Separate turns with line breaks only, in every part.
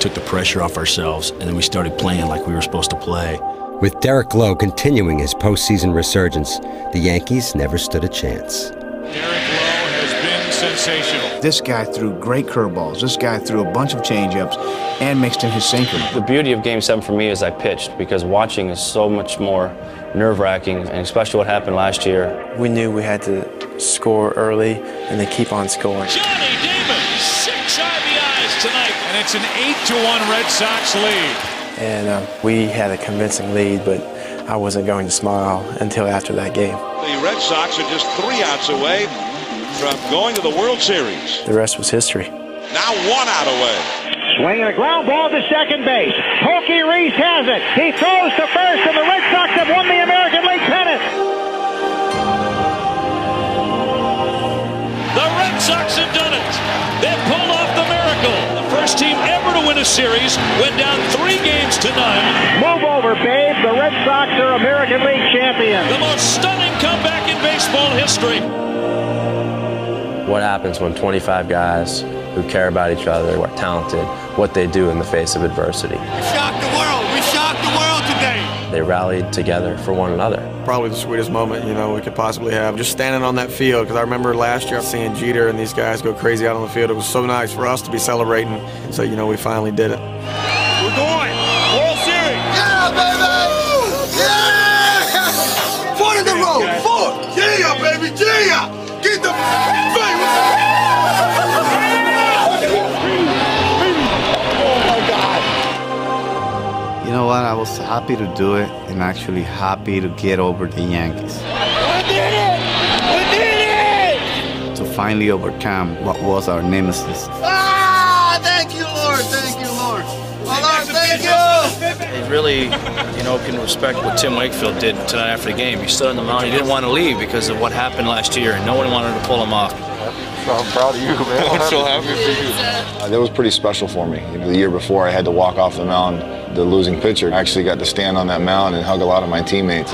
took the pressure off ourselves, and then we started playing like we were supposed to play.
With Derek Lowe continuing his postseason resurgence, the Yankees never stood a chance.
Derek Lowe has been sensational.
This guy threw great curveballs. This guy threw a bunch of changeups and mixed in his sinker.
The beauty of Game 7 for me is I pitched because watching is so much more nerve-wracking, and especially what happened last year.
We knew we had to score early and then keep on scoring.
Johnny Damon, six RBIs tonight, and it's an 8 to 1 Red Sox lead
and uh, we had a convincing lead, but I wasn't going to smile until after that game.
The Red Sox are just three outs away from going to the World Series.
The rest was history.
Now one out away.
Swinging a ground ball to second base. Pokey Reese has it. He throws to first, and the Red Sox have won the American League pennant.
The Red Sox have done it. They've pulled off the first team ever to win a series, went down three games to none.
Move over, babe. The Red Sox are American League champions.
The most stunning comeback in baseball history.
What happens when 25 guys who care about each other, who are talented, what they do in the face of adversity?
We shocked the world. We shocked the world today.
They rallied together for one another.
Probably the sweetest moment, you know, we could possibly have. Just standing on that field, because I remember last year seeing Jeter and these guys go crazy out on the field. It was so nice for us to be celebrating. So, you know, we finally did it.
What? I was happy to do it and actually happy to get over the Yankees.
We did it! We did
it! To finally overcome what was our nemesis.
Ah! Thank you, Lord. Thank you, Lord. Oh, Lord, thank you!
He really, you know, can respect what Tim Wakefield did tonight after the game. He stood on the mound. He didn't want to leave because of what happened last year, and no one wanted to pull him off.
So I'm proud of you, man. I'm so happy for you. Uh, that was pretty special for me. You know, the year before, I had to walk off the mound, the losing pitcher. I actually got to stand on that mound and hug a lot of my teammates.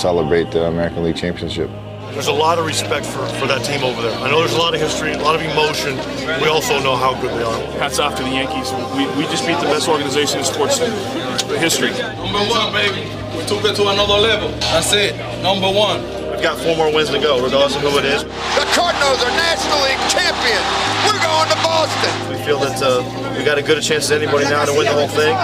Celebrate the American League Championship.
There's a lot of respect for, for that team over there. I know there's a lot of history, a lot of emotion. We also know how good they are.
Hats off to the Yankees. We, we just beat the best organization in sports history.
Number one, baby. We took it to another level. That's it. Number one We've
got four more wins to go, regardless of who it is.
The Cardinals are National League champions. We're going to Boston.
We feel that uh, we got as good a chance as anybody now to win the whole thing.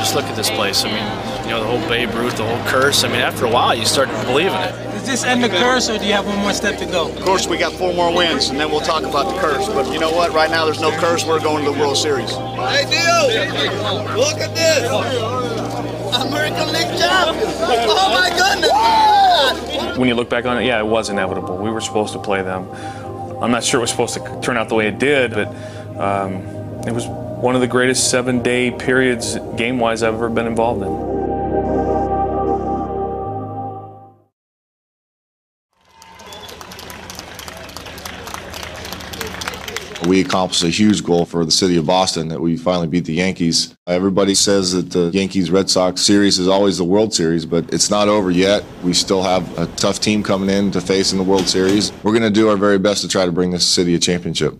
Just look at this place. I mean, you know, the whole Babe Ruth, the whole curse. I mean, after a while, you start to believe in it Does
this end the curse, or do you have one more step to go?
Of course, we got four more wins, and then we'll talk about the curse. But you know what? Right now, there's no curse. We're going to the World Series.
Hey, Dio! Look at this! American League champions! Oh my goodness!
When you look back on it, yeah, it was inevitable. We were supposed to play them. I'm not sure it was supposed to turn out the way it did, but um, it was one of the greatest seven-day periods game-wise I've ever been involved in.
We accomplished a huge goal for the city of Boston that we finally beat the Yankees. Everybody says that the Yankees Red Sox series is always the World Series, but it's not over yet. We still have a tough team coming in to face in the World Series. We're going to do our very best to try to bring this city a championship.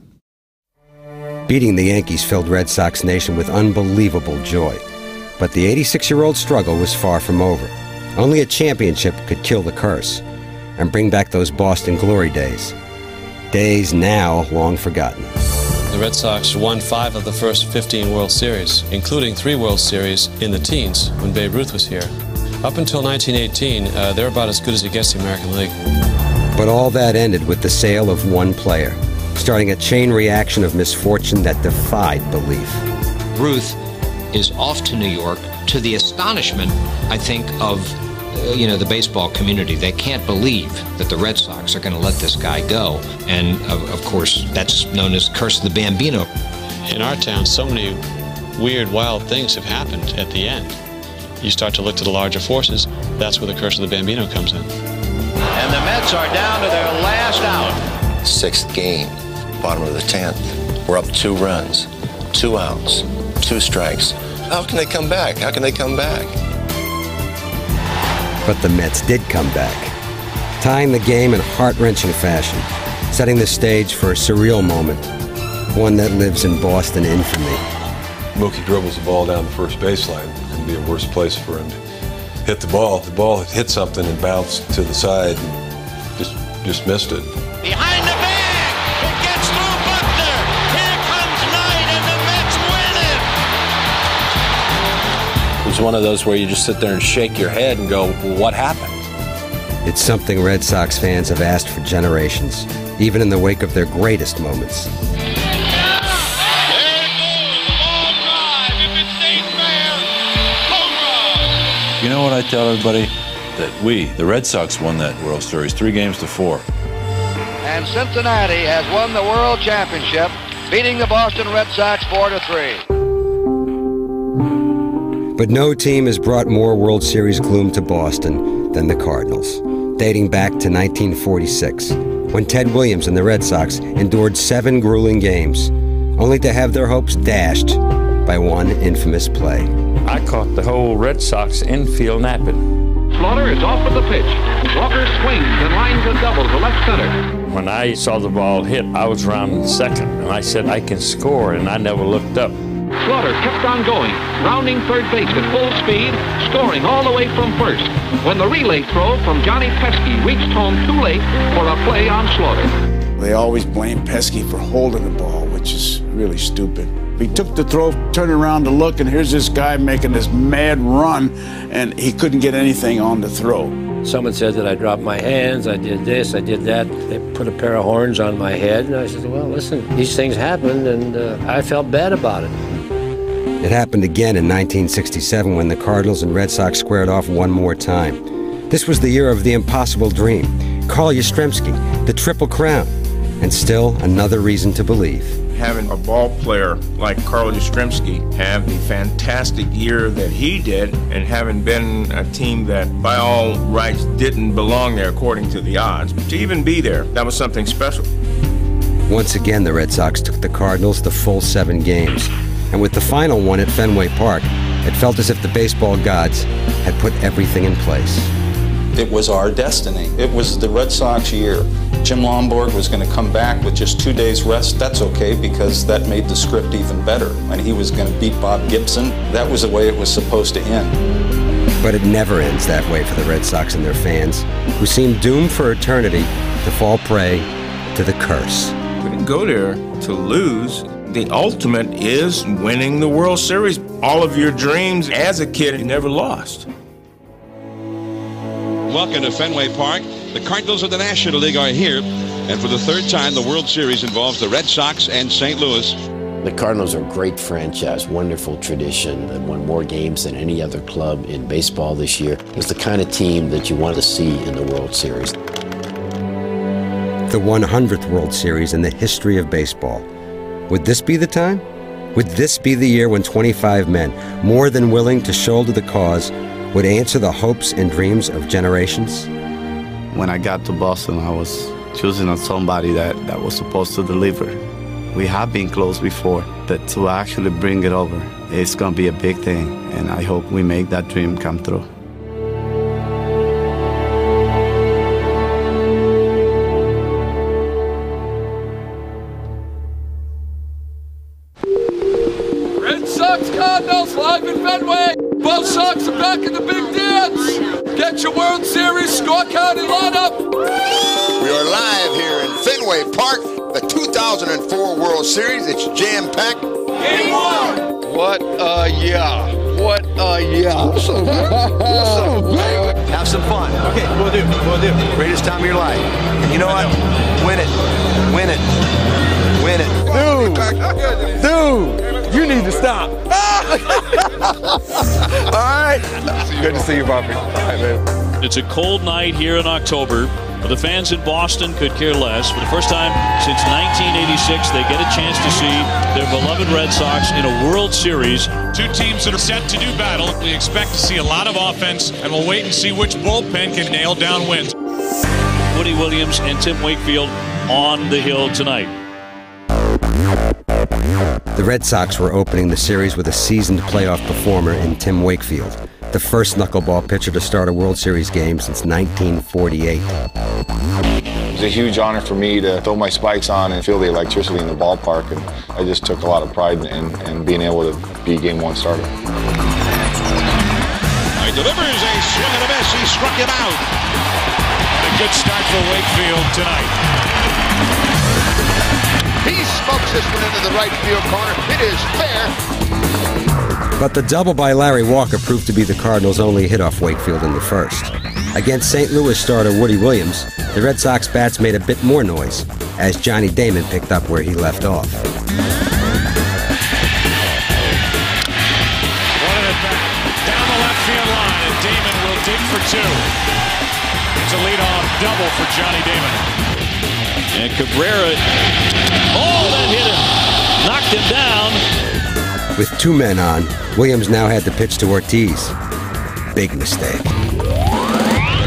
Beating the Yankees filled Red Sox Nation with unbelievable joy. But the 86 year old struggle was far from over. Only a championship could kill the curse and bring back those Boston glory days days now long forgotten.
The Red Sox won five of the first 15 World Series, including three World Series in the teens when Babe Ruth was here. Up until 1918, uh, they're about as good as it gets in the American League.
But all that ended with the sale of one player, starting a chain reaction of misfortune that defied belief.
Ruth is off to New York to the astonishment, I think, of you know, the baseball community. They can't believe that the Red Sox are going to let this guy go. And of, of course, that's known as Curse of the Bambino.
In our town, so many weird, wild things have happened at the end. You start to look to the larger forces, that's where the Curse of the Bambino comes in.
And the Mets are down to their last out.
Sixth game, bottom of the 10th. We're up two runs, two outs, two strikes. How can they come back? How can they come back?
But the Mets did come back, tying the game in a heart wrenching fashion, setting the stage for a surreal moment, one that lives in Boston infamy.
Mookie dribbles the ball down the first baseline. Couldn't be a worse place for him to hit the ball. The ball hit something and bounced to the side and just, just missed it.
Was one of those where you just sit there and shake your head and go, well, what happened?
It's something Red Sox fans have asked for generations, even in the wake of their greatest moments.
You know what I tell everybody? That we, the Red Sox, won that World Series three games to four.
And Cincinnati has won the World Championship, beating the Boston Red Sox 4 to 3.
But no team has brought more World Series gloom to Boston than the Cardinals, dating back to 1946, when Ted Williams and the Red Sox endured seven grueling games, only to have their hopes dashed by one infamous play.
I caught the whole Red Sox infield napping.
Slaughter is off with the pitch. Walker swings and lines a double to left center.
When I saw the ball hit, I was rounding second, and I said, I can score, and I never looked up.
Slaughter kept on going, rounding third base at full speed, scoring all the way from first. When the relay throw from Johnny Pesky reached home too late for a play on Slaughter.
They always blame Pesky for holding the ball, which is really stupid. He took the throw, turned around to look, and here's this guy making this mad run, and he couldn't get anything on the throw.
Someone said that I dropped my hands, I did this, I did that. They put a pair of horns on my head, and I said, well, listen, these things happened, and uh, I felt bad about it.
It happened again in 1967 when the Cardinals and Red Sox squared off one more time. This was the year of the impossible dream, Carl Yastrzemski, the Triple Crown, and still another reason to believe
having a ball player like Carl Yastrzemski have the fantastic year that he did, and having been a team that by all rights didn't belong there according to the odds, to even be there, that was something special.
Once again, the Red Sox took the Cardinals the full seven games, and with the final one at Fenway Park, it felt as if the baseball gods had put everything in place.
It was our destiny. It was the Red Sox year. Jim Lonborg was going to come back with just two days rest. That's okay because that made the script even better. And he was going to beat Bob Gibson. That was the way it was supposed to end.
But it never ends that way for the Red Sox and their fans, who seem doomed for eternity to fall prey to the curse.
We didn't go there to lose. The ultimate is winning the World Series. All of your dreams as a kid, you never lost.
Welcome to Fenway Park. The Cardinals of the National League are here, and for the third time, the World Series involves the Red Sox and St. Louis.
The Cardinals are a great franchise, wonderful tradition. They won more games than any other club in baseball this year. It's the kind of team that you want to see in the World Series.
The 100th World Series in the history of baseball. Would this be the time? Would this be the year when 25 men, more than willing to shoulder the cause, would answer the hopes and dreams of generations?
When I got to Boston, I was choosing on somebody that, that was supposed to deliver. We have been close before, but to actually bring it over, it's going to be a big thing, and I hope we make that dream come true.
Series scorecard and lineup.
We are live here in Fenway Park, the 2004 World Series. It's jam-packed.
Game one.
What a yeah. What a yeah. What's up, man? What's up.
Have some fun. Okay, we'll do. We'll do. Greatest time of your life. You know what? Win it. Win it. Win it.
Dude, dude, you need to stop.
All right. Good to see you, Bobby. All right, man.
It's a cold night here in October. But the fans in Boston could care less. For the first time since 1986, they get a chance to see their beloved Red Sox in a World Series.
Two teams that are set to do battle. We expect to see a lot of offense, and we'll wait and see which bullpen can nail down wins.
Woody Williams and Tim Wakefield on the hill tonight.
The Red Sox were opening the series with a seasoned playoff performer in Tim Wakefield, the first knuckleball pitcher to start a World Series game since 1948.
It was a huge honor for me to throw my spikes on and feel the electricity in the ballpark, and I just took a lot of pride in, in being able to be game one starter.
He delivers a swing and a miss. He struck him out.
A good start for Wakefield tonight.
He smokes this one into the right field corner. It is fair.
But the double by Larry Walker proved to be the Cardinals' only hit off Wakefield in the first. Against St. Louis starter Woody Williams, the Red Sox bats made a bit more noise as Johnny Damon picked up where he left off.
One at bat. Down the left field line, and Damon will dig for two. It's a leadoff double for Johnny Damon.
And Cabrera, oh, that hit him. Knocked him down.
With two men on, Williams now had to pitch to Ortiz. Big mistake.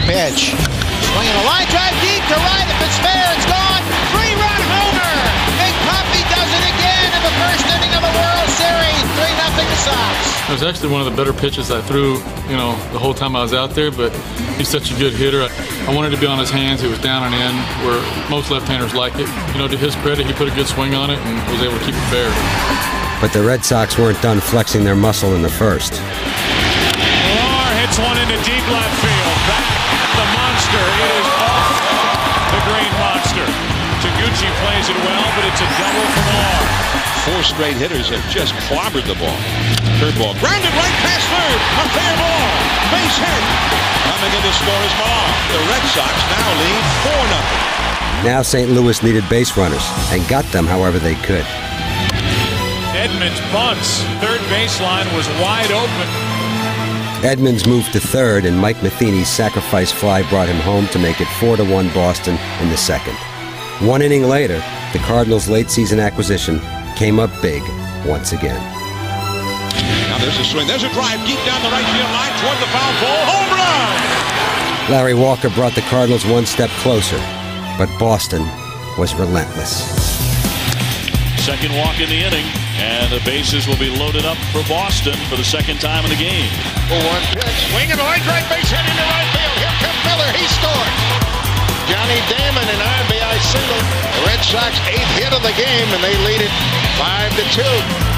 Pitch. Swinging a line drive deep to right. If it's fair, it's gone. Three run homer. Big Papi does it again in the first inning of the World Series. 3 nothing Sox.
It was actually one of the better pitches I threw, you know, the whole time I was out there, but he's such a good hitter. I wanted to be on his hands. He was down and in, where most left-handers like it. You know, to his credit, he put a good swing on it and was able to keep it fair.
But the Red Sox weren't done flexing their muscle in the first.
Millar hits one into deep left field. Back the monster. It is off the green monster. Taguchi plays it well, but it's a double for Millar.
Four straight hitters have just clobbered the ball. Curveball grounded right past third. A fair ball. Base hit. Coming in to score is Millar. The Red Sox now lead 4 nothing.
Now St. Louis needed base runners and got them however they could.
Edmonds bunts. Third baseline was wide open.
Edmonds moved to third, and Mike Matheny's sacrifice fly brought him home to make it 4 to 1 Boston in the second. One inning later, the Cardinals' late season acquisition came up big once again.
Now there's a swing. There's a drive deep down the right field line toward the foul pole. Home run!
Larry Walker brought the Cardinals one step closer, but Boston was relentless.
Second walk in the inning, and the bases will be loaded up for Boston for the second time in the game.
One pitch. Swing and line drive base hit into right field. Here comes Millar. He scores. Johnny Damon an RBI single. The Red Sox eighth hit of the game, and they lead it five to two.